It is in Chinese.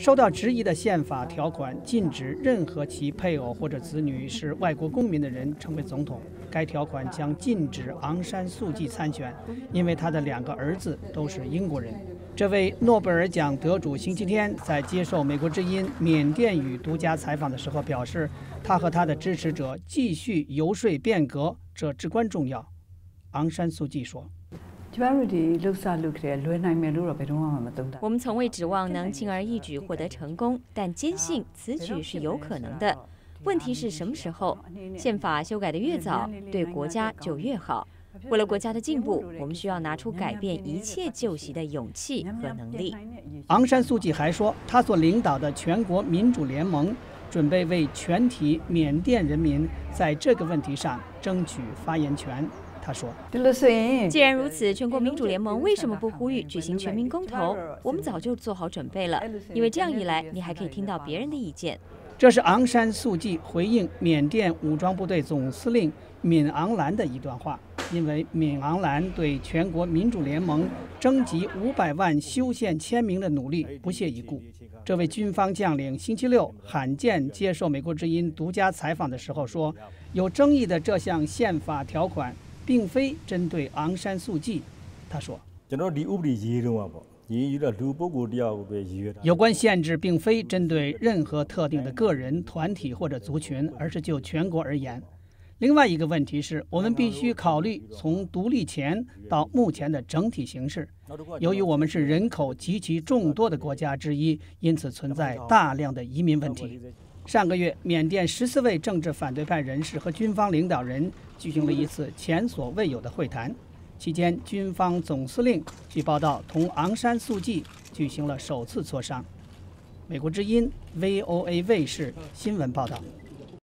受到质疑的宪法条款禁止任何其配偶或者子女是外国公民的人成为总统。该条款将禁止昂山素季参选，因为他的两个儿子都是英国人。这位诺贝尔奖得主星期天在接受《美国之音》缅甸语独家采访的时候表示，他和他的支持者继续游说变革，这至关重要。昂山素季说。我们从未指望能轻而易举获得成功，但坚信此举是有可能的。问题是什么时候？宪法修改的越早，对国家就越好。为了国家的进步，我们需要拿出改变一切旧习的勇气和能力。昂山素季还说，他所领导的全国民主联盟准备为全体缅甸人民在这个问题上争取发言权。他说：“既然如此，全国民主联盟为什么不呼吁举行全民公投？我们早就做好准备了，因为这样一来，你还可以听到别人的意见。”这是昂山素季回应缅甸武装部队总司令敏昂兰的一段话。因为敏昂兰对全国民主联盟征集五百万修宪签名的努力不屑一顾。这位军方将领星期六罕见接受美国之音独家采访的时候说：“有争议的这项宪法条款。”并非针对昂山素季，他说：“有关限制并非针对任何特定的个人、团体或者族群，而是就全国而言。另外一个问题是我们必须考虑从独立前到目前的整体形势。由于我们是人口极其众多的国家之一，因此存在大量的移民问题。”上个月，缅甸十四位政治反对派人士和军方领导人举行了一次前所未有的会谈。期间，军方总司令据报道同昂山素季举行了首次磋商。美国之音 （VOA） 卫视新闻报道。